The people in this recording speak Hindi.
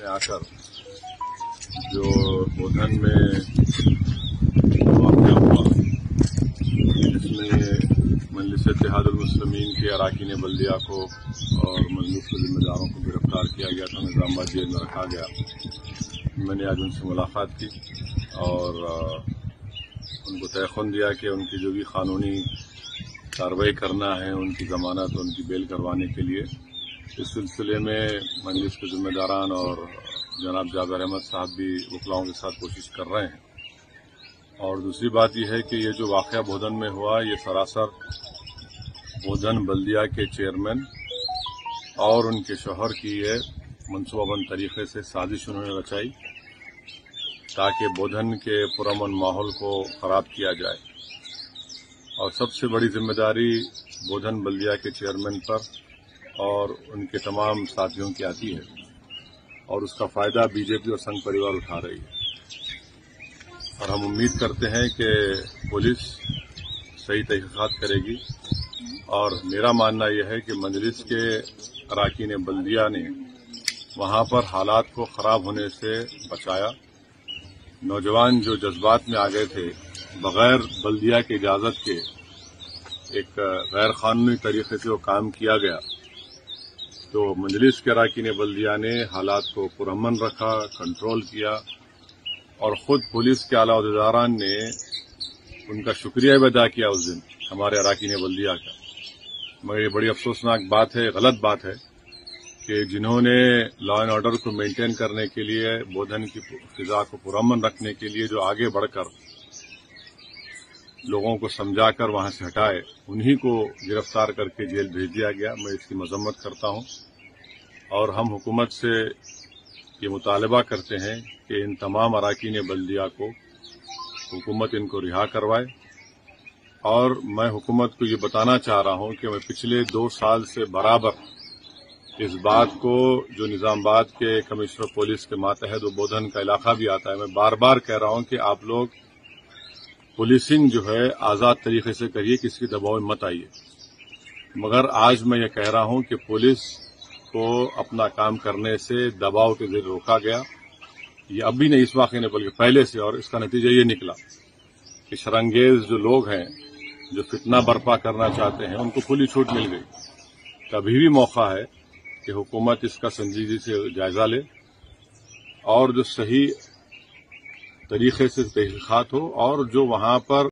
में आकर जो बोधन में वाक़ हुआ, जिसमें मजलिस इतिहादुलमसलमिन के अरकान बल्दिया को और मजलिस के जिम्मेदारों को गिरफ़्तार किया गया था, निज़ामबाद जेल में रखा गया। मैंने आज उनसे मुलाकात की और उनको तयन दिया कि उनकी जो भी कानूनी कार्रवाई करना है, उनकी जमानत, उनकी बेल करवाने के लिए इस सिलसिले में मजलिस के जिम्मेदारान और जनाब जाबर अहमद साहब भी वकलाओं के साथ कोशिश कर रहे हैं। और दूसरी बात यह है कि ये जो वाक़ बोधन में हुआ, ये सरासर बोधन बल्दिया के चेयरमैन और उनके शोहर की ये मनसूबाबंद तरीके से साजिश उन्होंने रचाई, ताकि बोधन के पुरमन माहौल को खराब किया जाए। और सबसे बड़ी ज़िम्मेदारी बोधन बल्दिया के चेयरमैन पर और उनके तमाम साथियों की आती है। और उसका फ़ायदा बीजेपी और संघ परिवार उठा रही है। और हम उम्मीद करते हैं कि पुलिस सही तहकीकत करेगी। और मेरा मानना यह है कि मजलिस के अरकान बल्दिया ने वहाँ पर हालात को खराब होने से बचाया। नौजवान जो जज्बात में आ गए थे, बगैर बल्दिया की इजाज़त के एक गैर कानूनी तरीके से वो काम किया गया। तो मजलिस के अरकान बल्दिया ने हालात को पुरमन रखा कंट्रोल किया और खुद पुलिस के आला अहदेदारान ने उनका शुक्रिया भी अदा किया उस दिन, हमारे अरकान बल्दिया का। मगर ये बड़ी अफसोसनाक बात है, गलत बात है कि जिन्होंने लॉ एंड ऑर्डर को मेंटेन करने के लिए, बोधन की फिजा को पुरमन रखने के लिए जो आगे बढ़कर लोगों को समझाकर वहाँ से हटाए, उन्हीं को गिरफ़्तार करके जेल भेज दिया गया। मैं इसकी मजम्मत करता हूँ। और हम हुकूमत से ये मुतालबा करते हैं कि इन तमाम अरकान बल्दिया को हुकूमत इनको रिहा करवाए। और मैं हुकूमत को ये बताना चाह रहा हूँ कि मैं पिछले दो साल से बराबर इस बात को, जो निजामबाद के कमिश्नर पुलिस के मातहत बोधन का इलाका भी आता है, मैं बार बार कह रहा हूँ कि आप लोग पुलिसिंग जो है आज़ाद तरीके से करिए, किसी के दबाव में मत आइए। मगर आज मैं ये कह रहा हूँ कि पुलिस को अपना काम करने से दबाव के ज़रिए रोका गया। ये अब भी नहीं इस वाक़े ने बल्कि पहले से, और इसका नतीजा ये निकला कि शरंगेज जो लोग हैं, जो फितना बर्पा करना चाहते हैं, उनको खुली छूट मिल गई। कभी भी मौका है कि हुकूमत इसका संजीदगी से जायजा ले, और जो सही तरीके से तहकीकत हो और जो वहाँ पर